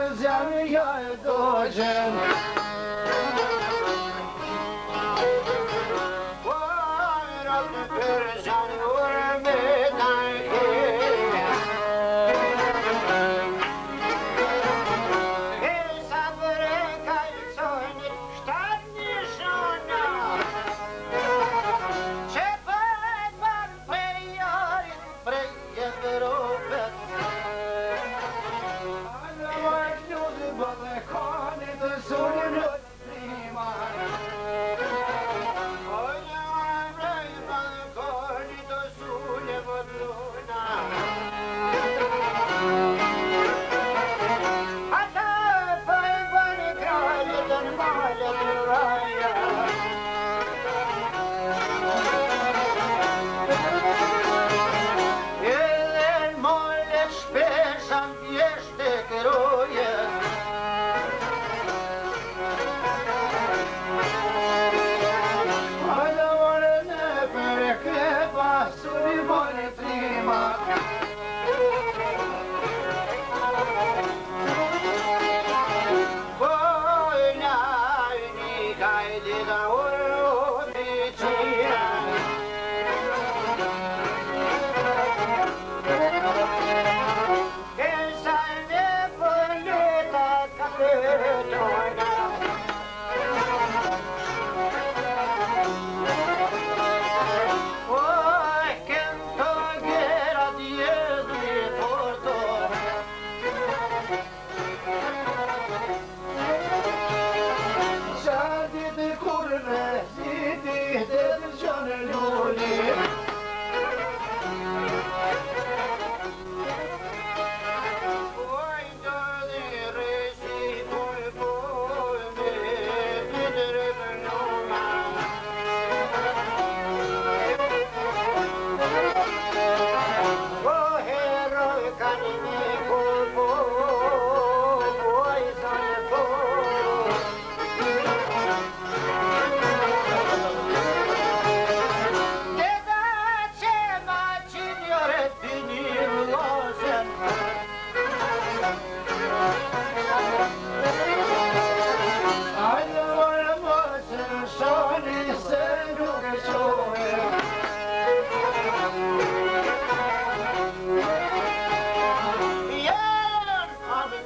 I'm a Zemlya dojen.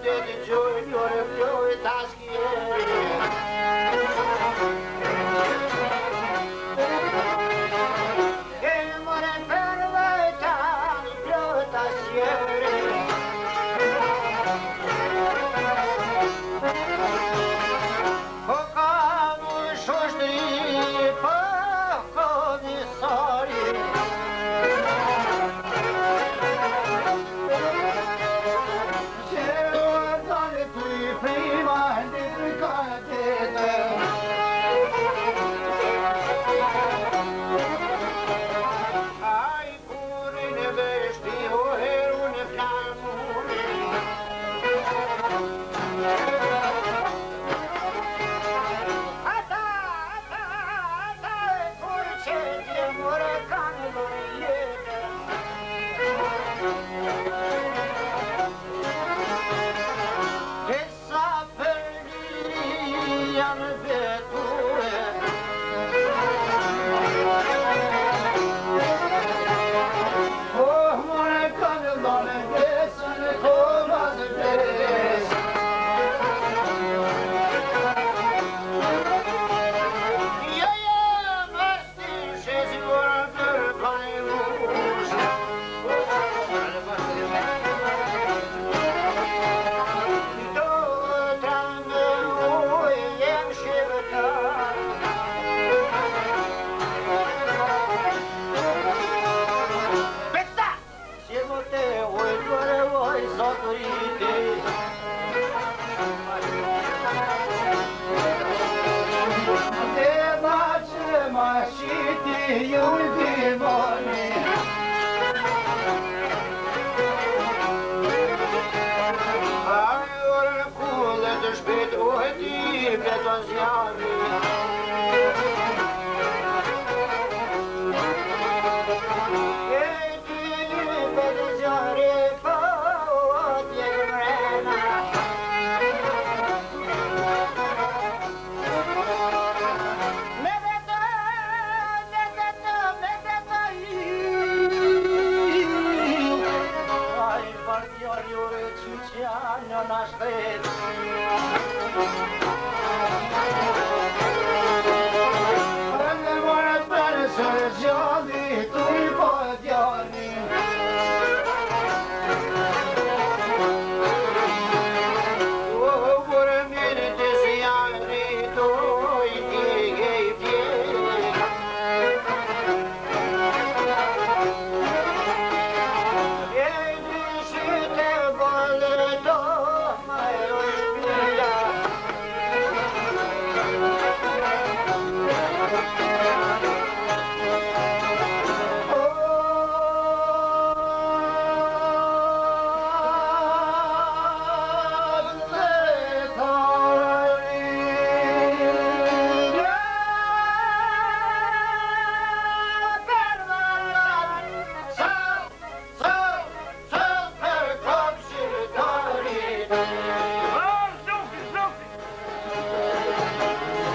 You Devon.